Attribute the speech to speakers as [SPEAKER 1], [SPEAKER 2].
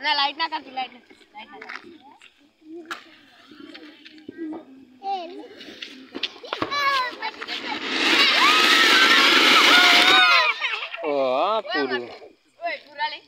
[SPEAKER 1] ના લાઈટ ના કરતી લાઈટ ના લાઈટ ના કરતી.
[SPEAKER 2] ઓ હા પૂરું
[SPEAKER 1] ઓય પુરા લે